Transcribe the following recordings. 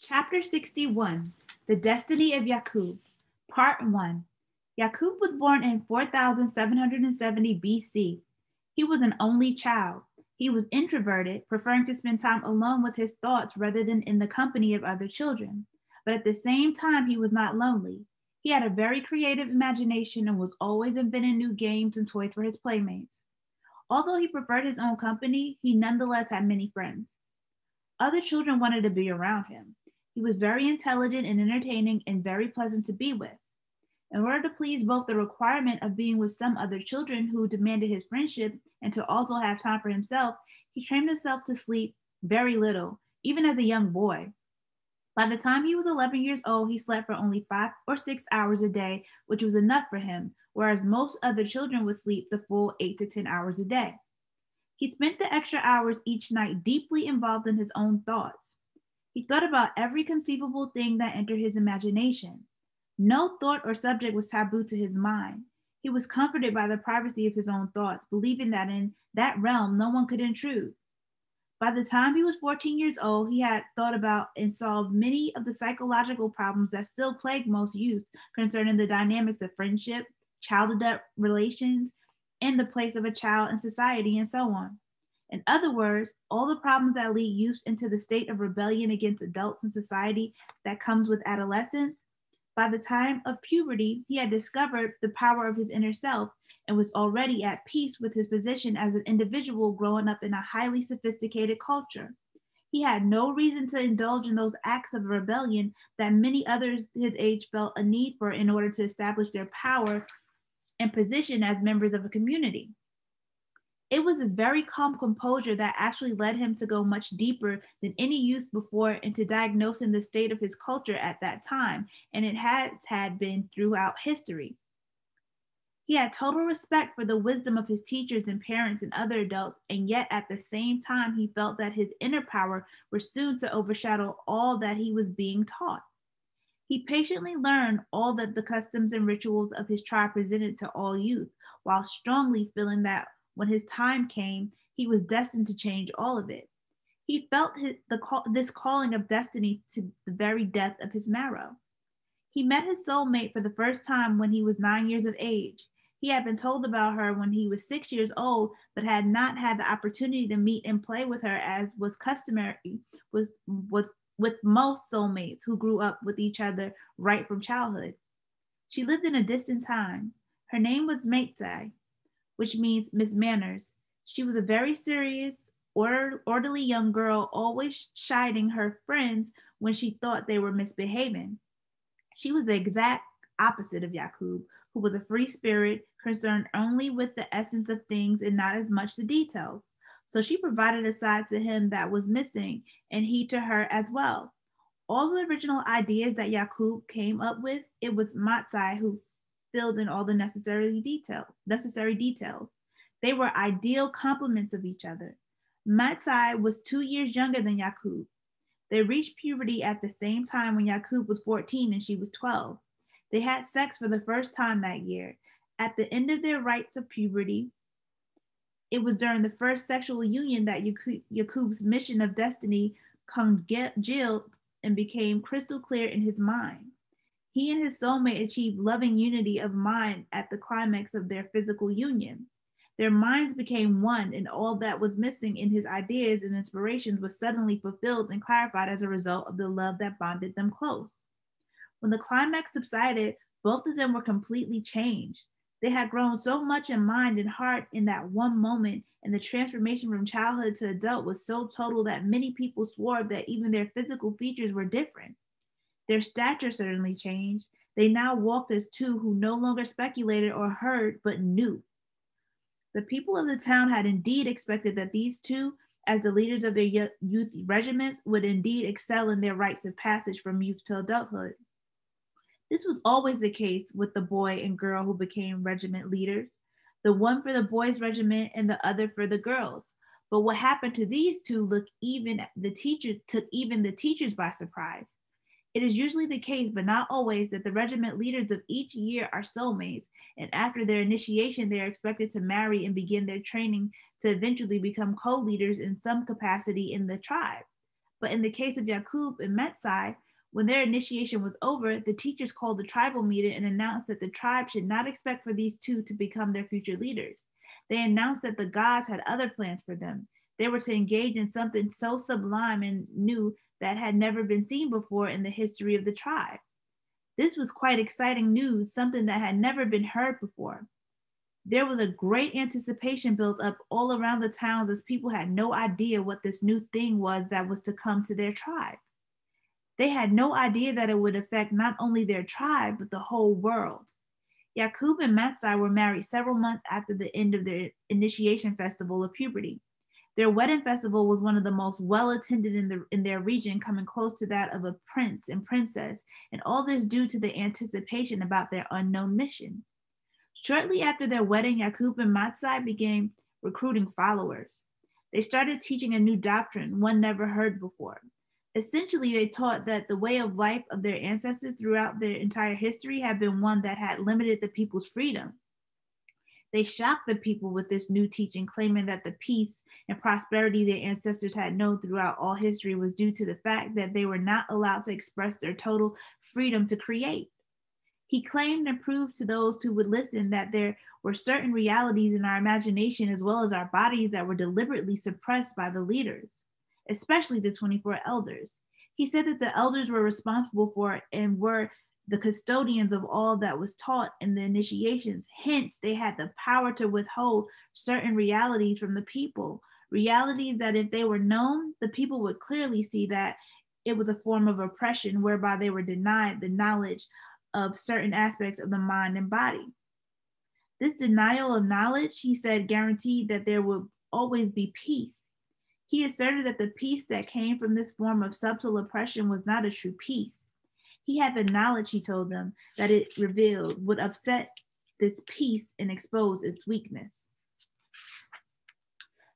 Chapter 61 The Destiny of Yakub, Part 1. Yakub was born in 4770 BC. He was an only child. He was introverted, preferring to spend time alone with his thoughts rather than in the company of other children. But at the same time, he was not lonely. He had a very creative imagination and was always inventing new games and toys for his playmates. Although he preferred his own company, he nonetheless had many friends. Other children wanted to be around him. He was very intelligent and entertaining and very pleasant to be with. In order to please both the requirement of being with some other children who demanded his friendship and to also have time for himself, he trained himself to sleep very little, even as a young boy. By the time he was 11 years old, he slept for only five or six hours a day, which was enough for him, whereas most other children would sleep the full eight to 10 hours a day. He spent the extra hours each night deeply involved in his own thoughts. He thought about every conceivable thing that entered his imagination. No thought or subject was taboo to his mind. He was comforted by the privacy of his own thoughts, believing that in that realm no one could intrude. By the time he was 14 years old, he had thought about and solved many of the psychological problems that still plague most youth concerning the dynamics of friendship, child adult relations, and the place of a child in society, and so on. In other words, all the problems that lead youth into the state of rebellion against adults and society that comes with adolescence, by the time of puberty, he had discovered the power of his inner self and was already at peace with his position as an individual growing up in a highly sophisticated culture. He had no reason to indulge in those acts of rebellion that many others his age felt a need for in order to establish their power and position as members of a community. It was his very calm composure that actually led him to go much deeper than any youth before into diagnosing the state of his culture at that time, and it has had been throughout history. He had total respect for the wisdom of his teachers and parents and other adults, and yet at the same time, he felt that his inner power was soon to overshadow all that he was being taught. He patiently learned all that the customs and rituals of his tribe presented to all youth, while strongly feeling that when his time came, he was destined to change all of it. He felt his, the call, this calling of destiny to the very depth of his marrow. He met his soulmate for the first time when he was nine years of age. He had been told about her when he was six years old, but had not had the opportunity to meet and play with her as was customary was, was with most soulmates who grew up with each other right from childhood. She lived in a distant time. Her name was Matesai, which means Miss Manners. She was a very serious, order, orderly young girl, always chiding her friends when she thought they were misbehaving. She was the exact opposite of Yakub, who was a free spirit concerned only with the essence of things and not as much the details. So she provided a side to him that was missing, and he to her as well. All the original ideas that Yakub came up with, it was Matsai who filled in all the necessary detail, necessary details. They were ideal complements of each other. Matsai was two years younger than Yakub. They reached puberty at the same time when Yakub was 14 and she was 12. They had sex for the first time that year. At the end of their rites of puberty, it was during the first sexual union that Yakub's mission of destiny congealed and became crystal clear in his mind. He and his soulmate achieved loving unity of mind at the climax of their physical union. Their minds became one, and all that was missing in his ideas and inspirations was suddenly fulfilled and clarified as a result of the love that bonded them close. When the climax subsided, both of them were completely changed. They had grown so much in mind and heart in that one moment, and the transformation from childhood to adult was so total that many people swore that even their physical features were different. Their stature certainly changed. They now walked as two who no longer speculated or heard, but knew. The people of the town had indeed expected that these two, as the leaders of their youth regiments, would indeed excel in their rites of passage from youth to adulthood. This was always the case with the boy and girl who became regiment leaders, the one for the boys' regiment and the other for the girls. But what happened to these two look even the teacher took even the teachers by surprise. It is usually the case, but not always, that the regiment leaders of each year are soulmates, and after their initiation, they are expected to marry and begin their training to eventually become co leaders in some capacity in the tribe. But in the case of Yakub and Matsai, when their initiation was over, the teachers called a tribal meeting and announced that the tribe should not expect for these two to become their future leaders. They announced that the gods had other plans for them. They were to engage in something so sublime and new that had never been seen before in the history of the tribe. This was quite exciting news, something that had never been heard before. There was a great anticipation built up all around the towns as people had no idea what this new thing was that was to come to their tribe. They had no idea that it would affect not only their tribe, but the whole world. Yakub and Matsai were married several months after the end of their initiation festival of puberty. Their wedding festival was one of the most well attended in, the, in their region, coming close to that of a prince and princess, and all this due to the anticipation about their unknown mission. Shortly after their wedding, Yakub and Matsai began recruiting followers. They started teaching a new doctrine, one never heard before. Essentially, they taught that the way of life of their ancestors throughout their entire history had been one that had limited the people's freedom. They shocked the people with this new teaching, claiming that the peace and prosperity their ancestors had known throughout all history was due to the fact that they were not allowed to express their total freedom to create. He claimed and proved to those who would listen that there were certain realities in our imagination as well as our bodies that were deliberately suppressed by the leaders especially the 24 elders. He said that the elders were responsible for and were the custodians of all that was taught in the initiations. Hence, they had the power to withhold certain realities from the people, realities that if they were known, the people would clearly see that it was a form of oppression whereby they were denied the knowledge of certain aspects of the mind and body. This denial of knowledge, he said, guaranteed that there would always be peace he asserted that the peace that came from this form of subtle oppression was not a true peace. He had the knowledge, he told them, that it revealed would upset this peace and expose its weakness.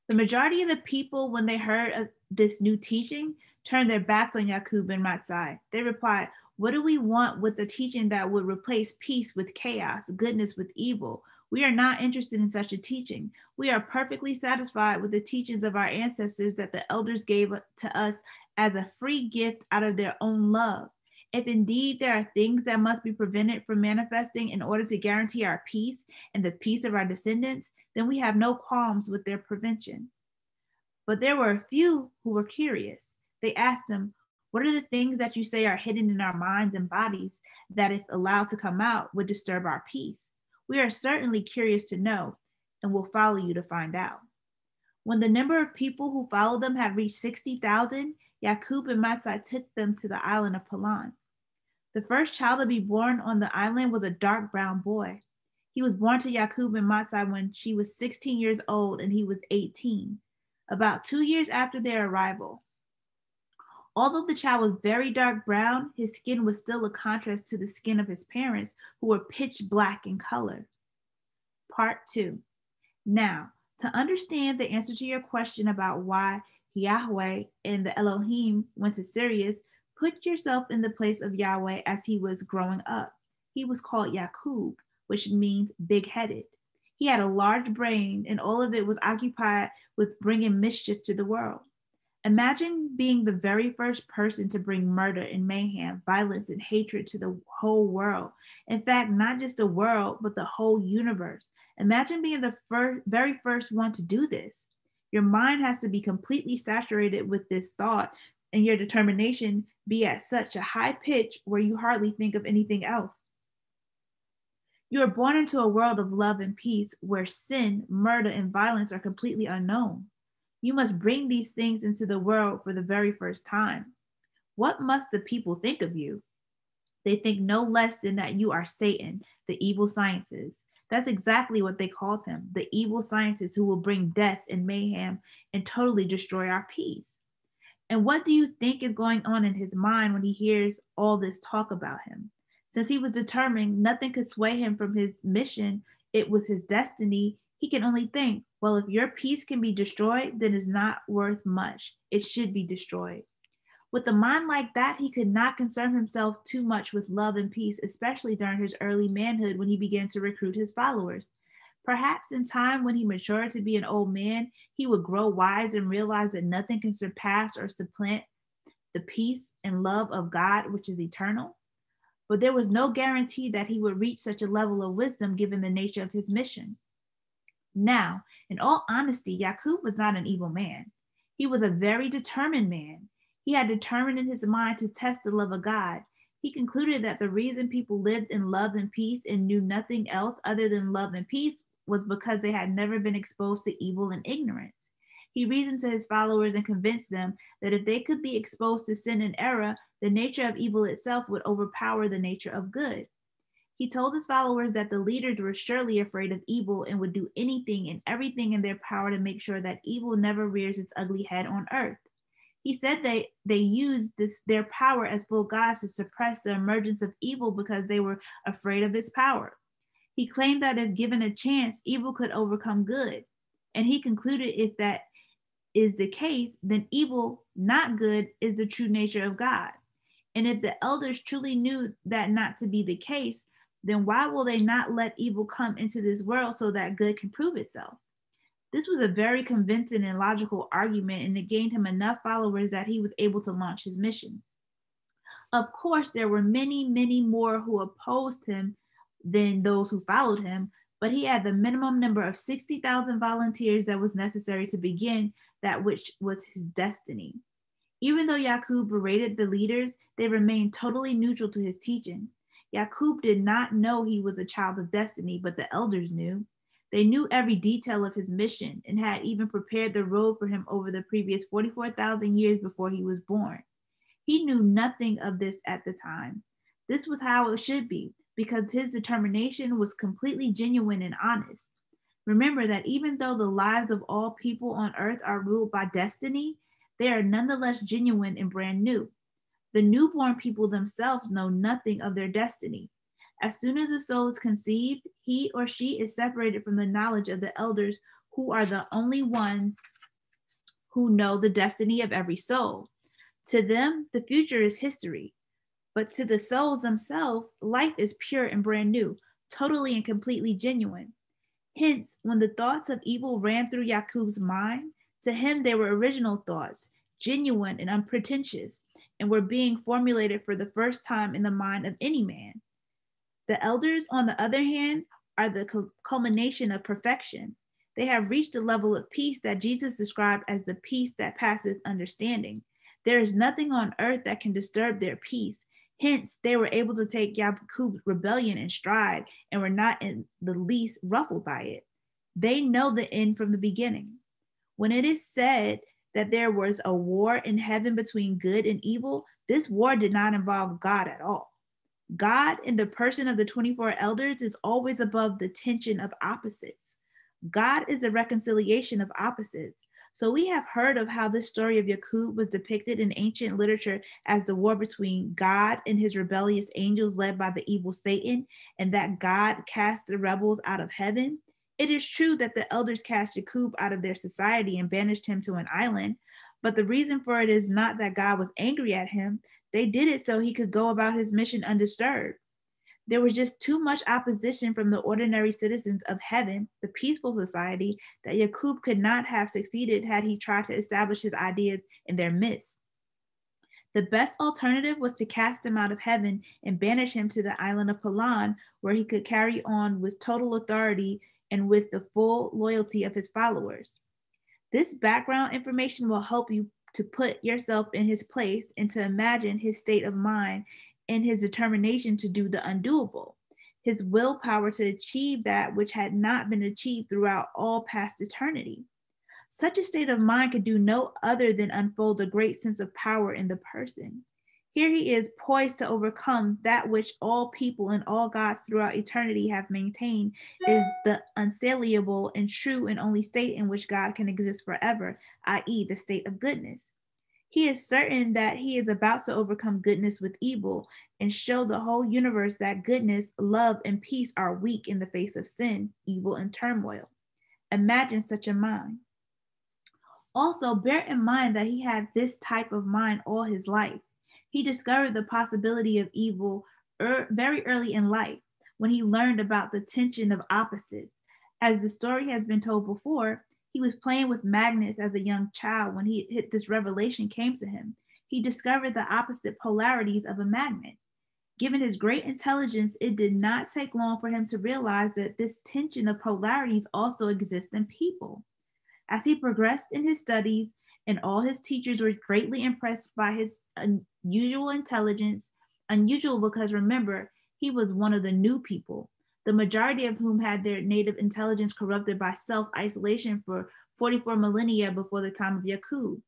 The majority of the people, when they heard of this new teaching, turned their backs on Yakub and Matsai. They replied, What do we want with a teaching that would replace peace with chaos, goodness with evil? We are not interested in such a teaching. We are perfectly satisfied with the teachings of our ancestors that the elders gave to us as a free gift out of their own love. If indeed there are things that must be prevented from manifesting in order to guarantee our peace and the peace of our descendants, then we have no qualms with their prevention. But there were a few who were curious. They asked him, What are the things that you say are hidden in our minds and bodies that, if allowed to come out, would disturb our peace? We are certainly curious to know and will follow you to find out. When the number of people who followed them had reached 60,000, Yakub and Matsai took them to the island of Pelan. The first child to be born on the island was a dark brown boy. He was born to Yakub and Matsai when she was 16 years old and he was 18, about two years after their arrival. Although the child was very dark brown, his skin was still a contrast to the skin of his parents, who were pitch black in color. Part two. Now, to understand the answer to your question about why Yahweh and the Elohim went to Sirius, put yourself in the place of Yahweh as he was growing up. He was called Yakub, which means big headed. He had a large brain, and all of it was occupied with bringing mischief to the world. Imagine being the very first person to bring murder and mayhem, violence and hatred to the whole world. In fact, not just the world, but the whole universe. Imagine being the first, very first one to do this. Your mind has to be completely saturated with this thought and your determination be at such a high pitch where you hardly think of anything else. You are born into a world of love and peace where sin, murder, and violence are completely unknown. You must bring these things into the world for the very first time. What must the people think of you? They think no less than that you are Satan, the evil sciences. That's exactly what they called him the evil sciences who will bring death and mayhem and totally destroy our peace. And what do you think is going on in his mind when he hears all this talk about him? Since he was determined nothing could sway him from his mission, it was his destiny, he can only think, well, if your peace can be destroyed, then it's not worth much. It should be destroyed. With a mind like that, he could not concern himself too much with love and peace, especially during his early manhood when he began to recruit his followers. Perhaps in time, when he matured to be an old man, he would grow wise and realize that nothing can surpass or supplant the peace and love of God, which is eternal. But there was no guarantee that he would reach such a level of wisdom given the nature of his mission. Now, in all honesty, Yakub was not an evil man. He was a very determined man. He had determined in his mind to test the love of God. He concluded that the reason people lived in love and peace and knew nothing else other than love and peace was because they had never been exposed to evil and ignorance. He reasoned to his followers and convinced them that if they could be exposed to sin and error, the nature of evil itself would overpower the nature of good. He told his followers that the leaders were surely afraid of evil and would do anything and everything in their power to make sure that evil never rears its ugly head on earth. He said they, they used this, their power as full gods to suppress the emergence of evil because they were afraid of its power. He claimed that if given a chance, evil could overcome good. And he concluded if that is the case, then evil, not good, is the true nature of God. And if the elders truly knew that not to be the case, then why will they not let evil come into this world so that good can prove itself? This was a very convincing and logical argument, and it gained him enough followers that he was able to launch his mission. Of course, there were many, many more who opposed him than those who followed him, but he had the minimum number of 60,000 volunteers that was necessary to begin that which was his destiny. Even though Yakub berated the leaders, they remained totally neutral to his teaching. Yakub did not know he was a child of destiny, but the elders knew. They knew every detail of his mission and had even prepared the road for him over the previous 44,000 years before he was born. He knew nothing of this at the time. This was how it should be because his determination was completely genuine and honest. Remember that even though the lives of all people on earth are ruled by destiny, they are nonetheless genuine and brand new. The newborn people themselves know nothing of their destiny. As soon as the soul is conceived, he or she is separated from the knowledge of the elders, who are the only ones who know the destiny of every soul. To them, the future is history. But to the souls themselves, life is pure and brand new, totally and completely genuine. Hence, when the thoughts of evil ran through Yakub's mind, to him they were original thoughts, genuine and unpretentious, and were being formulated for the first time in the mind of any man. The elders, on the other hand, are the culmination of perfection. They have reached a level of peace that Jesus described as the peace that passeth understanding. There is nothing on earth that can disturb their peace, Hence, they were able to take Yakub's rebellion in stride and were not in the least ruffled by it. They know the end from the beginning. When it is said that there was a war in heaven between good and evil, this war did not involve God at all. God, in the person of the 24 elders, is always above the tension of opposites. God is the reconciliation of opposites. So we have heard of how this story of Yakub was depicted in ancient literature as the war between God and his rebellious angels led by the evil Satan, and that God cast the rebels out of heaven. It is true that the elders cast Yakub out of their society and banished him to an island, but the reason for it is not that God was angry at him. They did it so he could go about his mission undisturbed. There was just too much opposition from the ordinary citizens of heaven, the peaceful society, that Yakub could not have succeeded had he tried to establish his ideas in their midst. The best alternative was to cast him out of heaven and banish him to the island of Paran, where he could carry on with total authority and with the full loyalty of his followers. This background information will help you to put yourself in his place and to imagine his state of mind and his determination to do the undoable, his willpower to achieve that which had not been achieved throughout all past eternity. Such a state of mind could do no other than unfold a great sense of power in the person. Here he is poised to overcome that which all people and all gods throughout eternity have maintained is the unsaliable and true and only state in which God can exist forever, i.e., the state of goodness. He is certain that he is about to overcome goodness with evil and show the whole universe that goodness, love, and peace are weak in the face of sin, evil, and turmoil. Imagine such a mind. Also, bear in mind that he had this type of mind all his life. He discovered the possibility of evil er- very early in life when he learned about the tension of opposites. As the story has been told before, he was playing with magnets as a young child when he hit this revelation came to him. he discovered the opposite polarities of a magnet. Given his great intelligence, it did not take long for him to realize that this tension of polarities also exists in people. As he progressed in his studies, and all his teachers were greatly impressed by his unusual intelligence, unusual because remember, he was one of the new people, the majority of whom had their native intelligence corrupted by self isolation for 44 millennia before the time of Yakub.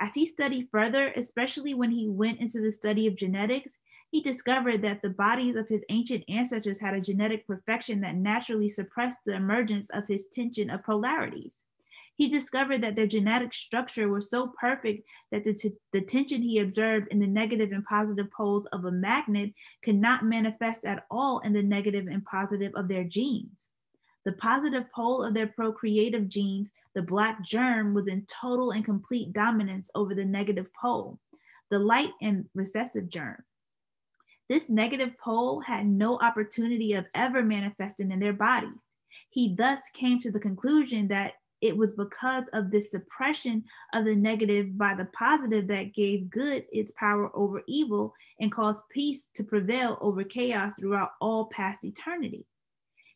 As he studied further, especially when he went into the study of genetics, he discovered that the bodies of his ancient ancestors had a genetic perfection that naturally suppressed the emergence of his tension of polarities. He discovered that their genetic structure was so perfect that the, t- the tension he observed in the negative and positive poles of a magnet could not manifest at all in the negative and positive of their genes. The positive pole of their procreative genes, the black germ, was in total and complete dominance over the negative pole, the light and recessive germ. This negative pole had no opportunity of ever manifesting in their bodies. He thus came to the conclusion that it was because of this suppression of the negative by the positive that gave good its power over evil and caused peace to prevail over chaos throughout all past eternity.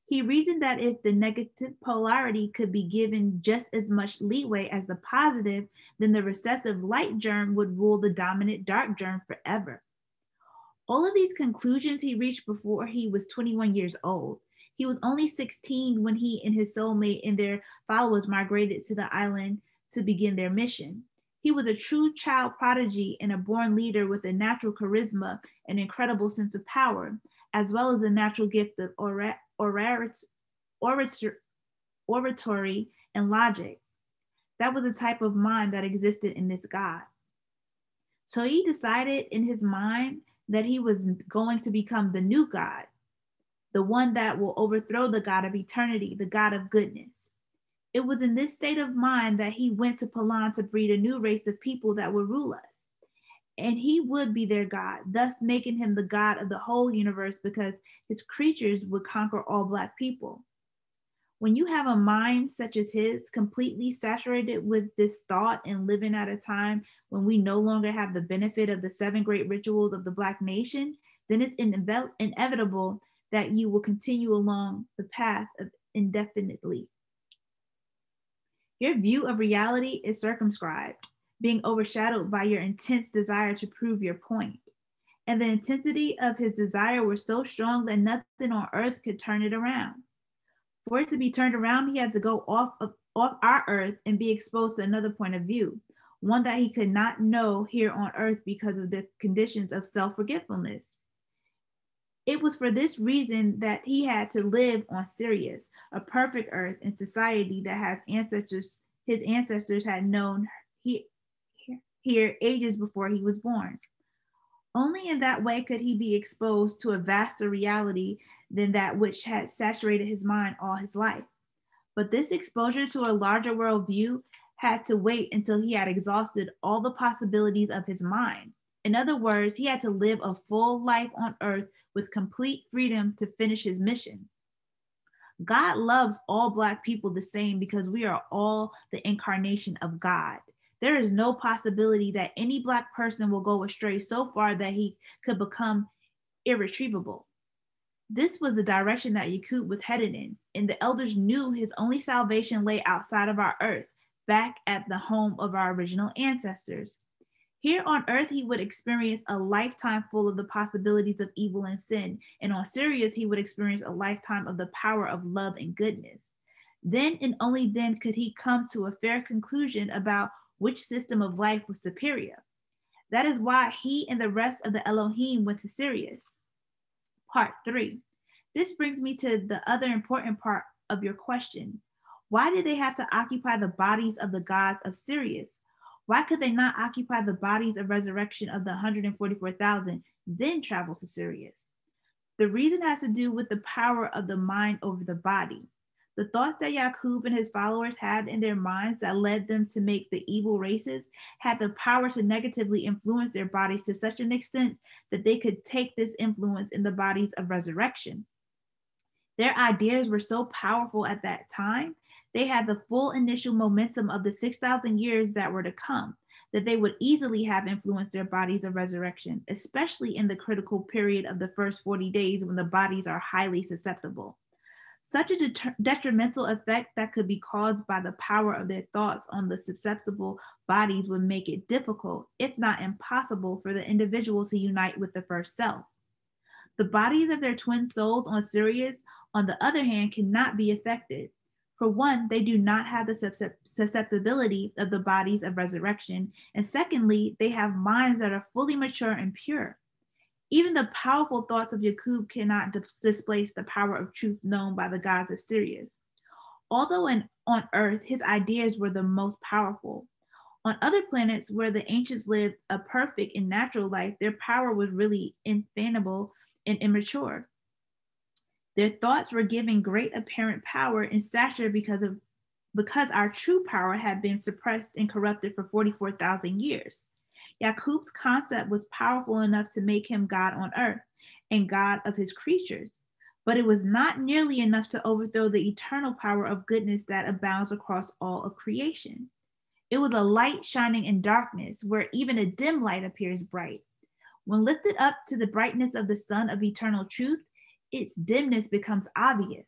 He reasoned that if the negative polarity could be given just as much leeway as the positive, then the recessive light germ would rule the dominant dark germ forever. All of these conclusions he reached before he was 21 years old. He was only 16 when he and his soulmate and their followers migrated to the island to begin their mission. He was a true child prodigy and a born leader with a natural charisma and incredible sense of power, as well as a natural gift of ora- oratory and logic. That was the type of mind that existed in this God. So he decided in his mind that he was going to become the new God, the one that will overthrow the God of eternity, the God of goodness. It was in this state of mind that he went to Pelan to breed a new race of people that would rule us. And he would be their God, thus making him the God of the whole universe because his creatures would conquer all Black people. When you have a mind such as his, completely saturated with this thought and living at a time when we no longer have the benefit of the seven great rituals of the Black nation, then it's inev- inevitable that you will continue along the path of indefinitely. Your view of reality is circumscribed, being overshadowed by your intense desire to prove your point. And the intensity of his desire was so strong that nothing on earth could turn it around. For it to be turned around, he had to go off of off our earth and be exposed to another point of view, one that he could not know here on earth because of the conditions of self-forgetfulness. It was for this reason that he had to live on Sirius, a perfect earth and society that has ancestors, his ancestors had known here, here ages before he was born. Only in that way could he be exposed to a vaster reality than that which had saturated his mind all his life. But this exposure to a larger worldview had to wait until he had exhausted all the possibilities of his mind. In other words, he had to live a full life on earth with complete freedom to finish his mission. God loves all Black people the same because we are all the incarnation of God. There is no possibility that any Black person will go astray so far that he could become irretrievable. This was the direction that Yakub was headed in, and the elders knew his only salvation lay outside of our earth, back at the home of our original ancestors. Here on earth, he would experience a lifetime full of the possibilities of evil and sin, and on Sirius, he would experience a lifetime of the power of love and goodness. Then and only then could he come to a fair conclusion about which system of life was superior. That is why he and the rest of the Elohim went to Sirius. Part three. This brings me to the other important part of your question. Why did they have to occupy the bodies of the gods of Sirius? Why could they not occupy the bodies of resurrection of the 144,000, then travel to Sirius? The reason has to do with the power of the mind over the body. The thoughts that Yakub and his followers had in their minds that led them to make the evil races had the power to negatively influence their bodies to such an extent that they could take this influence in the bodies of resurrection. Their ideas were so powerful at that time, they had the full initial momentum of the 6,000 years that were to come. that they would easily have influenced their bodies of resurrection, especially in the critical period of the first 40 days when the bodies are highly susceptible. Such a det- detrimental effect that could be caused by the power of their thoughts on the susceptible bodies would make it difficult, if not impossible, for the individuals to unite with the first self. The bodies of their twin souls on Sirius, on the other hand, cannot be affected. For one, they do not have the susceptibility of the bodies of resurrection. And secondly, they have minds that are fully mature and pure. Even the powerful thoughts of Yakub cannot displace the power of truth known by the gods of Sirius. Although in, on Earth, his ideas were the most powerful, on other planets where the ancients lived a perfect and natural life, their power was really infallible and immature. Their thoughts were given great apparent power and stature because of because our true power had been suppressed and corrupted for 44,000 years. Yakub's concept was powerful enough to make him God on earth and God of his creatures, but it was not nearly enough to overthrow the eternal power of goodness that abounds across all of creation. It was a light shining in darkness where even a dim light appears bright. When lifted up to the brightness of the sun of eternal truth, its dimness becomes obvious.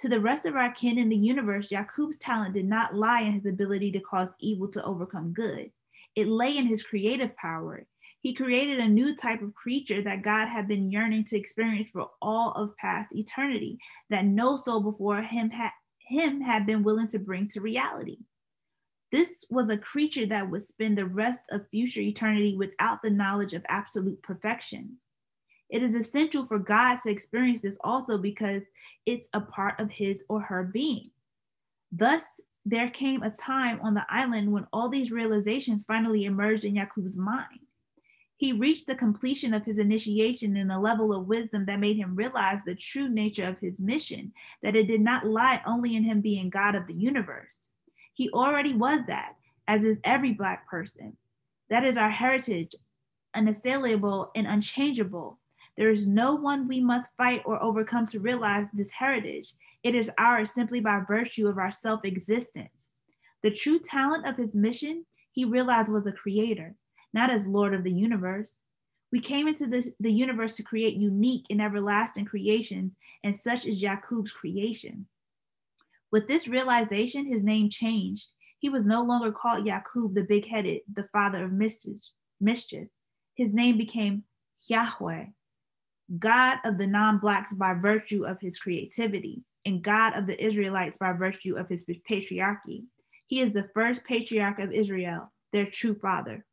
To the rest of our kin in the universe, Yakub's talent did not lie in his ability to cause evil to overcome good. It lay in his creative power. He created a new type of creature that God had been yearning to experience for all of past eternity, that no soul before him had, him had been willing to bring to reality. This was a creature that would spend the rest of future eternity without the knowledge of absolute perfection. It is essential for God to experience this also because it's a part of his or her being. Thus, there came a time on the island when all these realizations finally emerged in Yakub's mind. He reached the completion of his initiation in a level of wisdom that made him realize the true nature of his mission, that it did not lie only in him being God of the universe. He already was that, as is every Black person. That is our heritage, unassailable and unchangeable. There is no one we must fight or overcome to realize this heritage. It is ours simply by virtue of our self existence. The true talent of his mission, he realized, was a creator, not as Lord of the universe. We came into this, the universe to create unique and everlasting creations, and such is Yakub's creation. With this realization, his name changed. He was no longer called Yakub, the big headed, the father of mischief. His name became Yahweh, God of the non Blacks by virtue of his creativity, and God of the Israelites by virtue of his patriarchy. He is the first patriarch of Israel, their true father.